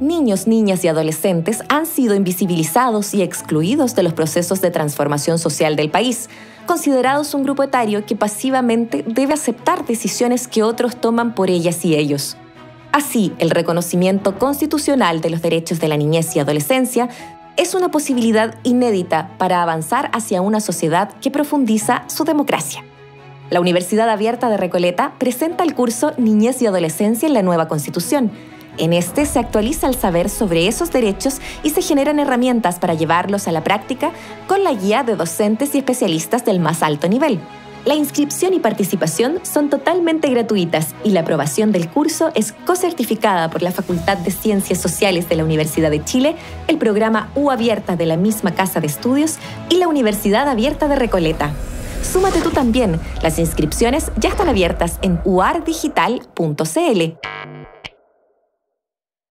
niños, niñas y adolescentes han sido invisibilizados y excluidos de los procesos de transformación social del país, considerados un grupo etario que pasivamente debe aceptar decisiones que otros toman por ellas y ellos. Así, el reconocimiento constitucional de los derechos de la niñez y adolescencia es una posibilidad inédita para avanzar hacia una sociedad que profundiza su democracia. La Universidad Abierta de Recoleta presenta el curso Niñez y Adolescencia en la nueva Constitución. En este se actualiza el saber sobre esos derechos y se generan herramientas para llevarlos a la práctica con la guía de docentes y especialistas del más alto nivel. La inscripción y participación son totalmente gratuitas y la aprobación del curso es cocertificada por la Facultad de Ciencias Sociales de la Universidad de Chile, el programa U Abierta de la misma Casa de Estudios y la Universidad Abierta de Recoleta. Súmate tú también. Las inscripciones ya están abiertas en uardigital.cl.